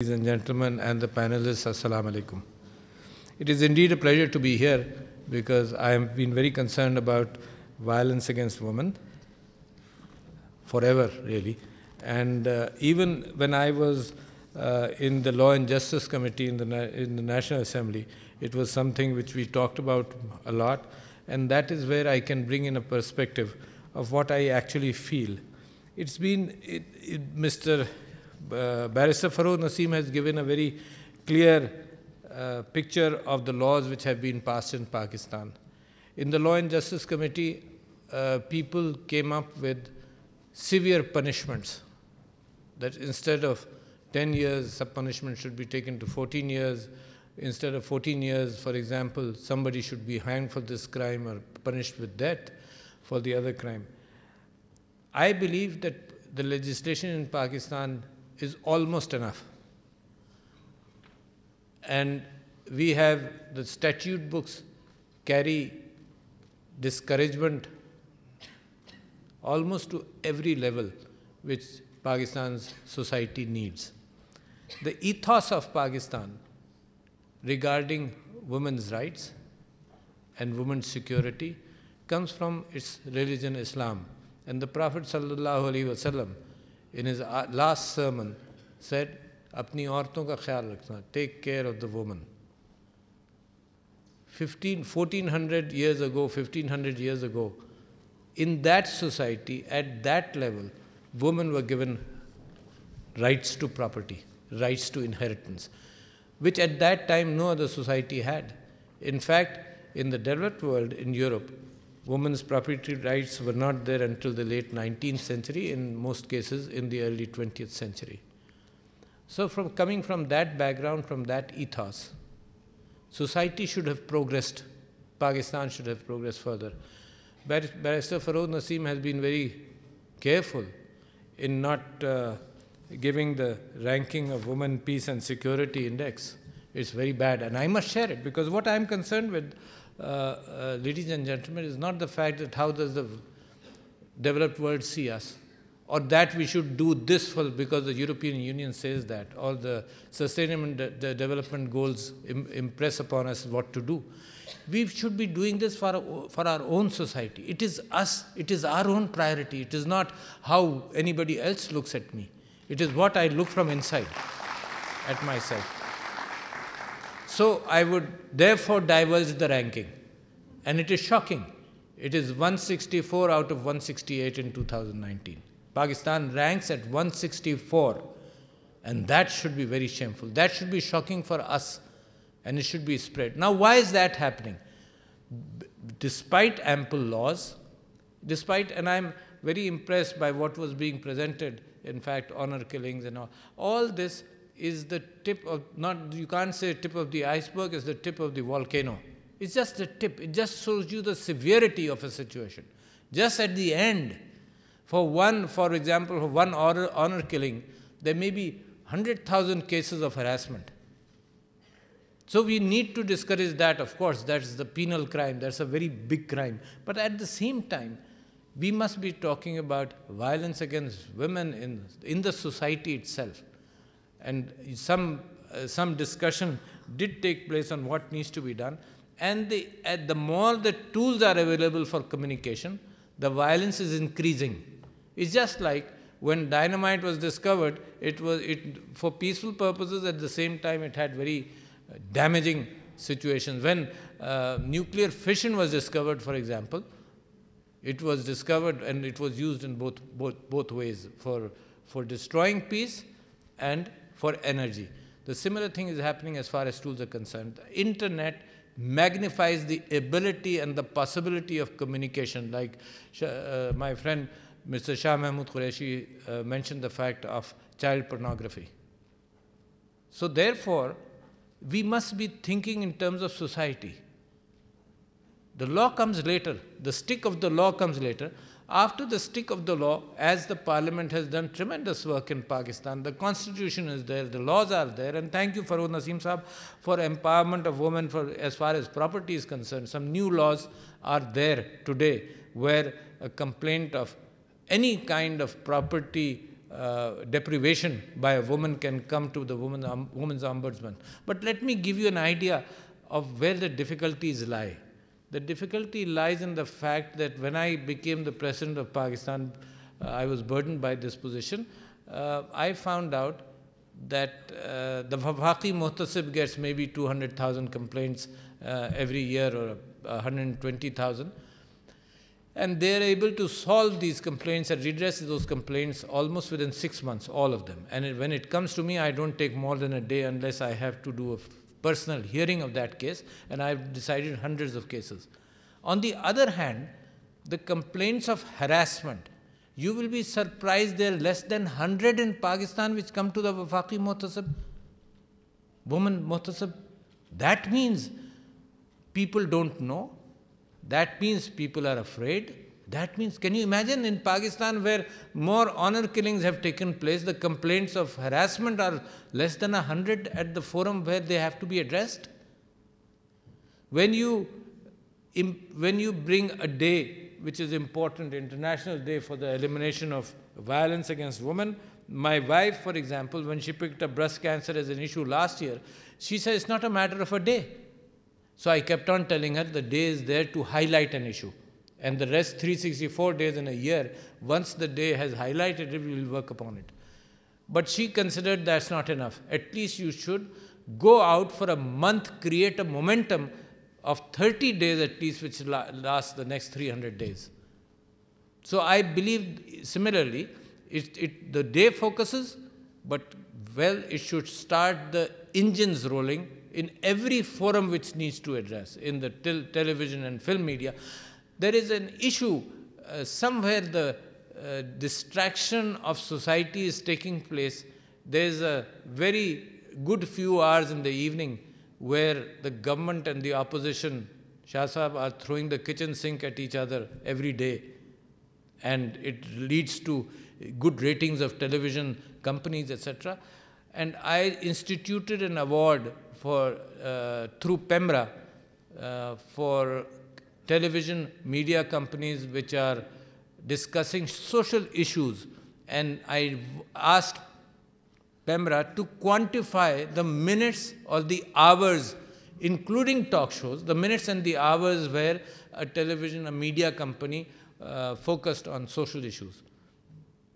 Ladies and gentlemen, and the panelists, Assalamu alaikum. It is indeed a pleasure to be here because I have been very concerned about violence against women forever, really. And uh, even when I was uh, in the Law and Justice Committee in the, in the National Assembly, it was something which we talked about a lot, and that is where I can bring in a perspective of what I actually feel. It's been, it, it, Mr uh, Barrister Farogh Naseem has given a very clear uh, picture of the laws which have been passed in Pakistan. In the Law and Justice Committee, uh, people came up with severe punishments. That instead of 10 years, some punishment should be taken to 14 years. Instead of 14 years, for example, somebody should be hanged for this crime or punished with death for the other crime. I believe that the legislation in Pakistan is almost enough. And we have the statute books carry discouragement almost to every level which Pakistan's society needs. The ethos of Pakistan regarding women's rights and women's security comes from its religion Islam. And the Prophet sallallahu alaihi wasallam in his last sermon said, अपनी औरतों का ख्याल रखना take care of the woman. 15, 1400 years ago, 1500 years ago, in that society, at that level, women were given rights to property, rights to inheritance, which at that time no other society had. In fact, in the developed world, in Europe, women's property rights were not there until the late 19th century, in most cases in the early 20th century. So, from coming from that background, from that ethos, society should have progressed. Pakistan should have progressed further. Bar- Barrister Farogh Naseem has been very careful in not uh, giving the ranking of Women, Peace and Security Index. It's very bad, and I must share it because what I'm concerned with, Uh, uh, ladies and gentlemen, is not the fact that how does the developed world see us, or that we should do this for because the European Union says that, or the sustainable de- the development goals Im- impress upon us what to do. We should be doing this for, for our own society. It is us, it is our own priority. It is not how anybody else looks at me. It is what I look from inside at myself. So I would therefore divulge the ranking. And it is shocking. It is 164 out of 168 in 2019. Pakistan ranks at 164. And that should be very shameful. That should be shocking for us. And it should be spread. Now, why is that happening? Despite ample laws, despite, and I'm very impressed by what was being presented, in fact, honor killings and all. All this is the tip of, not, you can't say tip of the iceberg, is the tip of the volcano. It's just the tip. It just shows you the severity of a situation. Just at the end, for one, for example, for one honor, honor killing, there may be 100,000 cases of harassment. So we need to discourage that, of course, that's the penal crime, that's a very big crime. But at the same time, we must be talking about violence against women in, in the society itself. And some, uh, some discussion did take place on what needs to be done. And the, at the more the tools are available for communication, the violence is increasing. It's just like when dynamite was discovered, it was it, for peaceful purposes, at the same time, it had very uh, damaging situations. When uh, nuclear fission was discovered, for example, it was discovered and it was used in both, both, both ways for, for destroying peace and for energy. The similar thing is happening as far as tools are concerned. The internet magnifies the ability and the possibility of communication. Like uh, my friend Mr. Shah Mahmood Qureshi uh, mentioned the fact of child pornography. So, therefore, we must be thinking in terms of society. The law comes later, the stick of the law comes later. After the stick of the law, as the parliament has done tremendous work in Pakistan, the constitution is there, the laws are there, and thank you, Farogh Naseem Saab, for empowerment of women for, as far as property is concerned. Some new laws are there today where a complaint of any kind of property uh, deprivation by a woman can come to the woman, um, woman's ombudsman. But let me give you an idea of where the difficulties lie. The difficulty lies in the fact that when I became the president of Pakistan, uh, I was burdened by this position. Uh, I found out that uh, the Wafaqi Muhtasib gets maybe 200,000 complaints uh, every year or 120,000 and they are able to solve these complaints and redress those complaints almost within six months, all of them. And it, when it comes to me, I don't take more than a day unless I have to do a personal hearing of that case, and I've decided hundreds of cases. On the other hand, the complaints of harassment, you will be surprised there are less than 100 in Pakistan which come to the Wafaqi Muhtasib, woman Muhtasib. That means people don't know, that means people are afraid. That means, can you imagine in Pakistan where more honor killings have taken place, the complaints of harassment are less than a hundred at the forum where they have to be addressed? When you, when you bring a day which is important, International Day for the Elimination of Violence Against Women, my wife, for example, when she picked up breast cancer as an issue last year, she said it's not a matter of a day. So I kept on telling her the day is there to highlight an issue. And the rest 364 days in a year, once the day has highlighted it, we will work upon it. But she considered that's not enough. At least you should go out for a month, create a momentum of 30 days at least, which lasts the next 300 days. So I believe similarly, it, it, the day focuses, but well, it should start the engines rolling in every forum which needs to address, in the tel television and film media, there is an issue uh, somewhere the uh, distraction of society is taking place. There is a very good few hours in the evening where the government and the opposition, Shah are throwing the kitchen sink at each other every day. And it leads to good ratings of television companies, etc. And I instituted an award for, uh, through PEMRA uh, for television media companies which are discussing social issues. And I asked PEMRA to quantify the minutes or the hours, including talk shows, the minutes and the hours where a television, a media company uh, focused on social issues.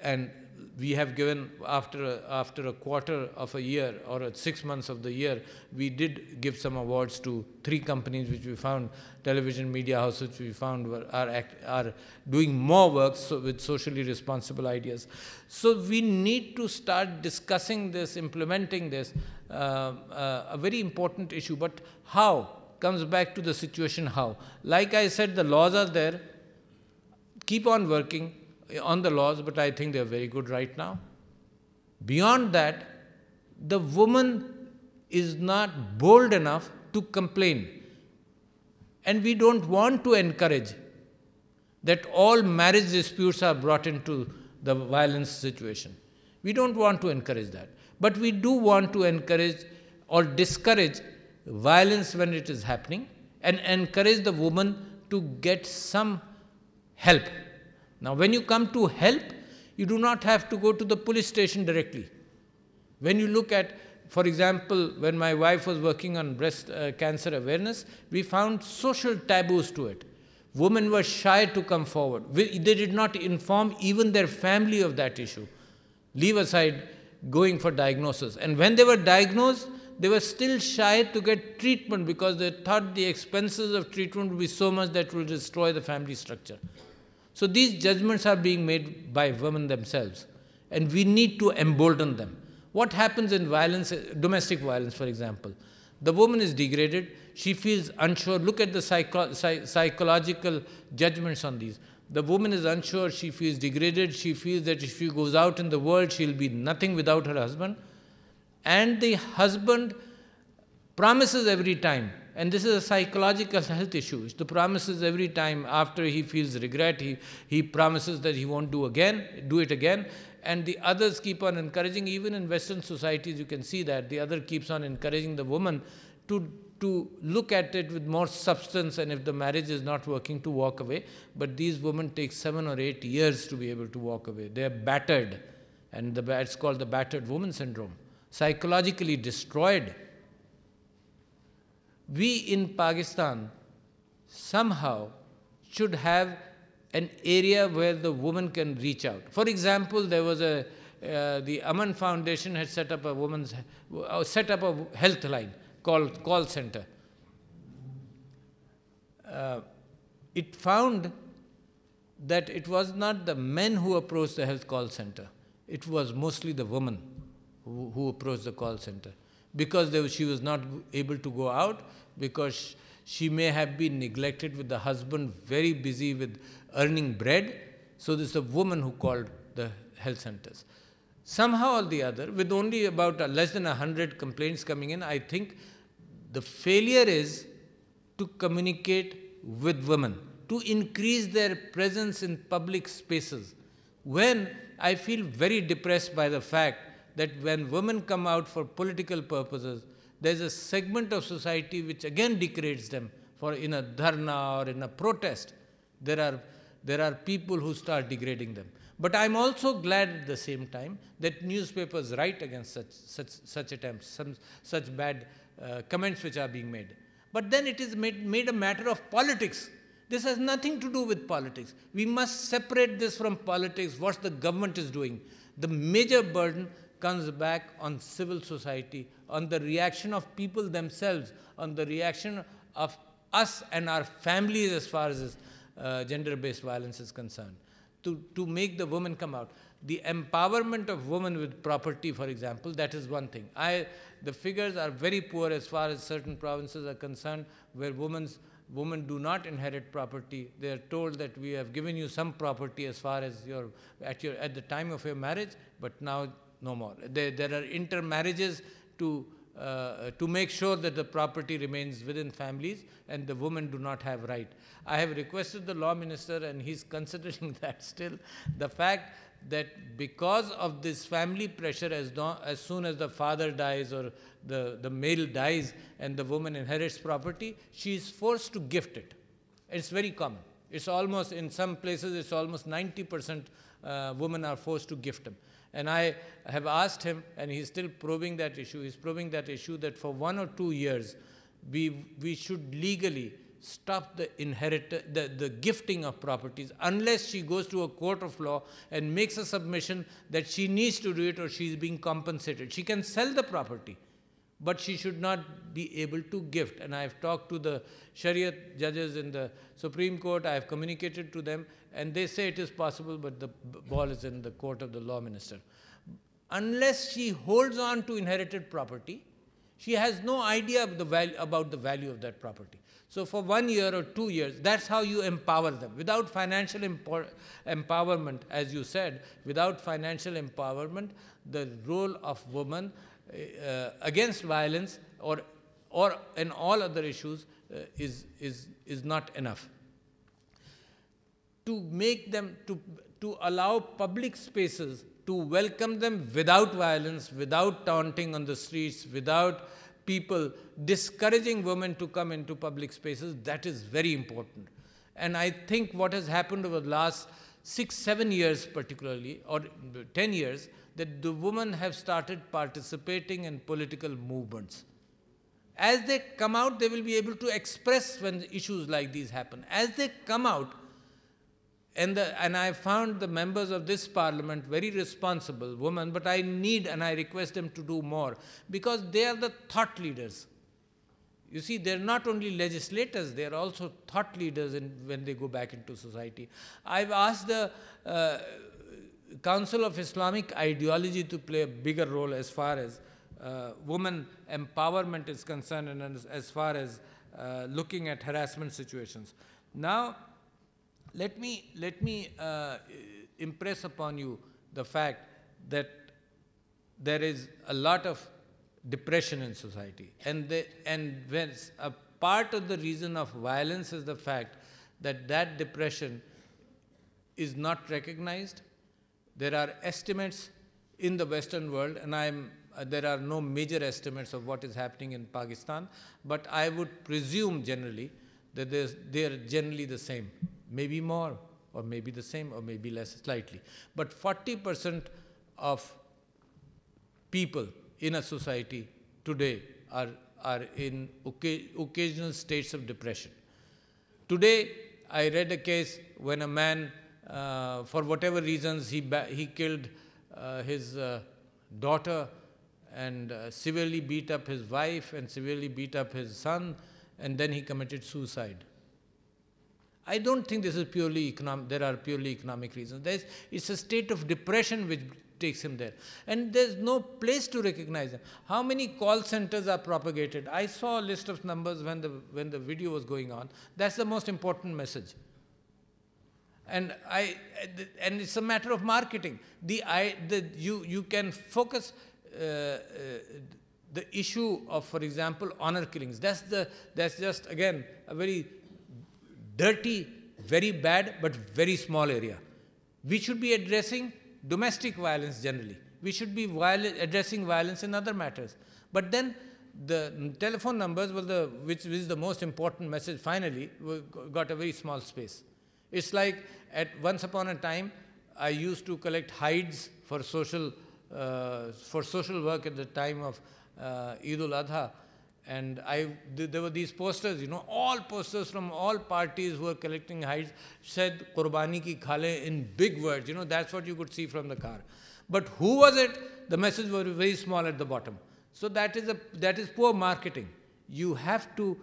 And we have given after a, after a quarter of a year or six months of the year, we did give some awards to three companies which we found, television media houses which we found were, are, act, are doing more work so with socially responsible ideas. So we need to start discussing this, implementing this, uh, uh, a very important issue. But how? Comes back to the situation how. Like I said, the laws are there. Keep on working on the laws, but I think they're very good right now. Beyond that, the woman is not bold enough to complain. And we don't want to encourage that all marriage disputes are brought into the violence situation. We don't want to encourage that. But we do want to encourage or discourage violence when it is happening and encourage the woman to get some help now, when you come to help, you do not have to go to the police station directly. When you look at, for example, when my wife was working on breast uh, cancer awareness, we found social taboos to it. Women were shy to come forward. We, they did not inform even their family of that issue. Leave aside going for diagnosis. And when they were diagnosed, they were still shy to get treatment because they thought the expenses of treatment would be so much that will destroy the family structure. So these judgments are being made by women themselves, and we need to embolden them. What happens in violence, domestic violence, for example? The woman is degraded, she feels unsure. Look at the psycho psychological judgments on these. The woman is unsure, she feels degraded, she feels that if she goes out in the world, she'll be nothing without her husband. And the husband promises every time and this is a psychological health issue. The promises every time after he feels regret, he, he promises that he won't do again, do it again. And the others keep on encouraging, even in Western societies, you can see that the other keeps on encouraging the woman to, to look at it with more substance and if the marriage is not working, to walk away. But these women take seven or eight years to be able to walk away. They are battered. and the, it's called the battered woman syndrome, psychologically destroyed. We in Pakistan somehow should have an area where the woman can reach out. For example, there was a uh, the Aman Foundation had set up a woman's uh, set up a health line called call center. Uh, it found that it was not the men who approached the health call center. It was mostly the women who, who approached the call center because she was not able to go out because she may have been neglected with the husband very busy with earning bread. So this is a woman who called the health centers. Somehow or the other, with only about less than 100 complaints coming in, I think the failure is to communicate with women, to increase their presence in public spaces. When I feel very depressed by the fact that when women come out for political purposes, there's a segment of society which again degrades them for in a dharna or in a protest. There are, there are people who start degrading them. But I'm also glad at the same time that newspapers write against such, such, such attempts, some, such bad uh, comments which are being made. But then it is made, made a matter of politics. This has nothing to do with politics. We must separate this from politics, what the government is doing. The major burden comes back on civil society, on the reaction of people themselves, on the reaction of us and our families as far as uh, gender-based violence is concerned, to, to make the woman come out. The empowerment of women with property, for example, that is one thing. I, the figures are very poor as far as certain provinces are concerned, where women's, women do not inherit property. They are told that we have given you some property as far as your at, your, at the time of your marriage, but now no more. There, there are intermarriages to, uh, to make sure that the property remains within families and the women do not have right. I have requested the law minister and he's considering that still. The fact that because of this family pressure as, as soon as the father dies or the, the male dies and the woman inherits property, she is forced to gift it. It's very common. It's almost, in some places, it's almost 90% uh, women are forced to gift them. And I have asked him, and he's still probing that issue, he's probing that issue that for one or two years, we, we should legally stop the inherit the, the gifting of properties unless she goes to a court of law and makes a submission that she needs to do it or she is being compensated. She can sell the property, but she should not be able to gift. And I've talked to the Shariat judges in the Supreme Court, I have communicated to them, and they say it is possible, but the ball is in the court of the law minister. Unless she holds on to inherited property, she has no idea the value, about the value of that property. So for one year or two years, that's how you empower them. Without financial empowerment, as you said, without financial empowerment, the role of woman uh, against violence or, or in all other issues uh, is, is, is not enough to make them, to, to allow public spaces to welcome them without violence, without taunting on the streets, without people discouraging women to come into public spaces, that is very important. And I think what has happened over the last six, seven years particularly, or 10 years, that the women have started participating in political movements. As they come out, they will be able to express when issues like these happen. As they come out, and, the, and I found the members of this parliament very responsible women, but I need and I request them to do more because they are the thought leaders. You see, they're not only legislators, they're also thought leaders in, when they go back into society. I've asked the uh, Council of Islamic Ideology to play a bigger role as far as uh, women empowerment is concerned and as, as far as uh, looking at harassment situations. Now, let me, let me uh, impress upon you the fact that there is a lot of depression in society. And, and when a part of the reason of violence is the fact that that depression is not recognized. There are estimates in the Western world, and I'm, uh, there are no major estimates of what is happening in Pakistan, but I would presume generally that they are generally the same maybe more, or maybe the same, or maybe less slightly. But 40% of people in a society today are, are in occasional states of depression. Today, I read a case when a man, uh, for whatever reasons, he, he killed uh, his uh, daughter and uh, severely beat up his wife and severely beat up his son, and then he committed suicide. I don't think this is purely economic, there are purely economic reasons. There's, it's a state of depression which takes him there. And there's no place to recognize them. How many call centers are propagated? I saw a list of numbers when the, when the video was going on. That's the most important message. And, I, and it's a matter of marketing. The, I, the, you, you can focus uh, uh, the issue of, for example, honor killings. That's, the, that's just, again, a very dirty, very bad, but very small area. We should be addressing domestic violence generally. We should be addressing violence in other matters. But then the telephone numbers, were the, which is the most important message, finally, got a very small space. It's like at once upon a time, I used to collect hides for social, uh, for social work at the time of uh, Eid al-Adha. And I, there were these posters, you know, all posters from all parties who were collecting hides said Qurbani ki khale in big words. You know, that's what you could see from the car. But who was it? The message was very small at the bottom. So that is, a, that is poor marketing. You have to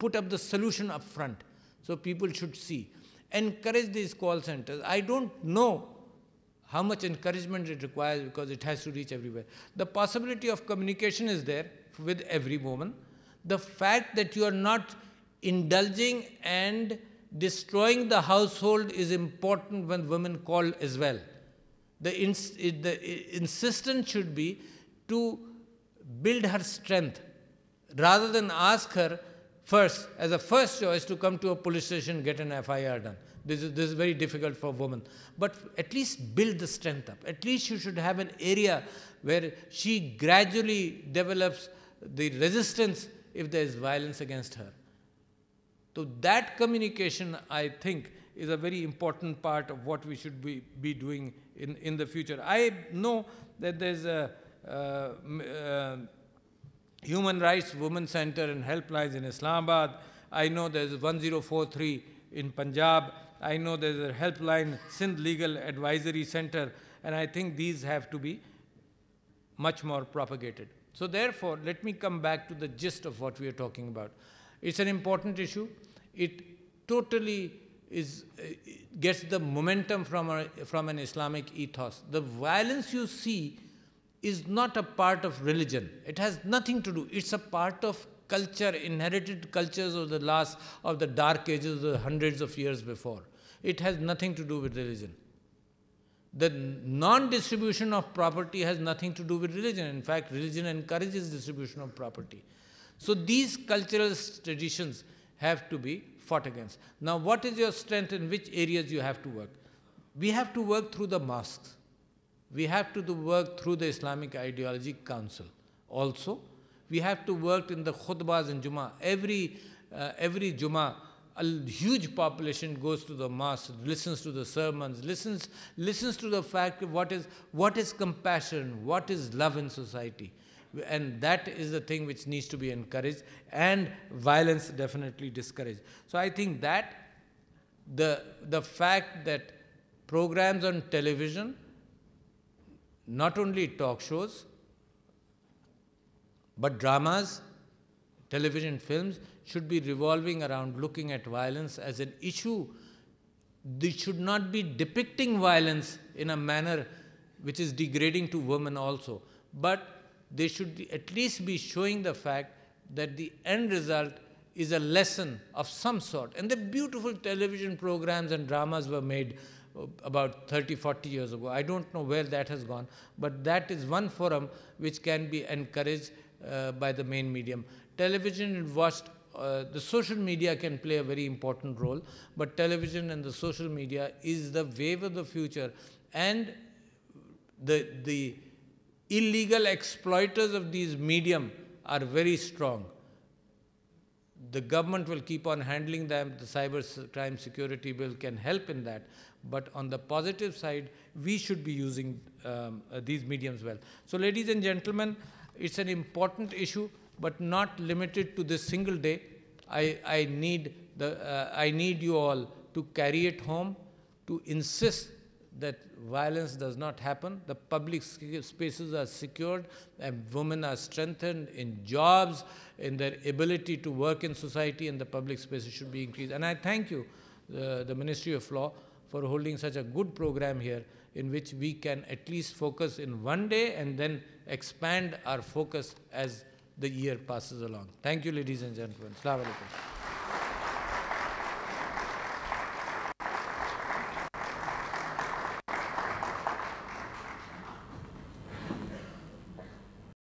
put up the solution up front. So people should see. Encourage these call centers. I don't know how much encouragement it requires because it has to reach everywhere. The possibility of communication is there with every woman. The fact that you are not indulging and destroying the household is important when women call as well. The, ins the insistence should be to build her strength rather than ask her first, as a first choice, to come to a police station get an FIR done. This is, this is very difficult for a woman. But at least build the strength up. At least you should have an area where she gradually develops the resistance if there is violence against her. So that communication, I think, is a very important part of what we should be, be doing in, in the future. I know that there's a uh, uh, Human Rights Women Center and helplines in Islamabad. I know there's 1043 in Punjab. I know there's a helpline, Sindh Legal Advisory Center, and I think these have to be much more propagated. So therefore, let me come back to the gist of what we are talking about. It's an important issue. It totally is, uh, gets the momentum from, a, from an Islamic ethos. The violence you see is not a part of religion. It has nothing to do. It's a part of culture, inherited cultures of the last, of the dark ages, the hundreds of years before. It has nothing to do with religion. The non-distribution of property has nothing to do with religion. In fact, religion encourages distribution of property. So these cultural traditions have to be fought against. Now, what is your strength in which areas you have to work? We have to work through the mosques. We have to work through the Islamic Ideology Council. Also, we have to work in the khutbahs in Jummah. Every, uh, every Jummah, a huge population goes to the mosque, listens to the sermons, listens, listens to the fact of what is, what is compassion, what is love in society. And that is the thing which needs to be encouraged and violence definitely discouraged. So I think that the, the fact that programs on television, not only talk shows, but dramas, television films should be revolving around looking at violence as an issue. They should not be depicting violence in a manner which is degrading to women also, but they should at least be showing the fact that the end result is a lesson of some sort. And the beautiful television programs and dramas were made uh, about 30, 40 years ago. I don't know where that has gone, but that is one forum which can be encouraged uh, by the main medium. Television watched, uh, the social media can play a very important role, but television and the social media is the wave of the future. And the, the illegal exploiters of these medium are very strong. The government will keep on handling them. The cyber crime security bill can help in that. But on the positive side, we should be using um, uh, these mediums well. So, ladies and gentlemen, it's an important issue, but not limited to this single day. I, I, need, the, uh, I need you all to carry it home, to insist that violence does not happen, the public spaces are secured, and women are strengthened in jobs, in their ability to work in society, and the public spaces should be increased. And I thank you, uh, the Ministry of Law, for holding such a good program here in which we can at least focus in one day and then expand our focus as the year passes along. Thank you, ladies and gentlemen. Alaikum.